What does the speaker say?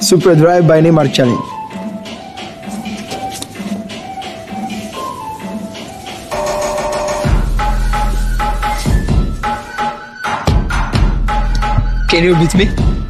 Super Drive by Neymar Challenge. Can you beat me?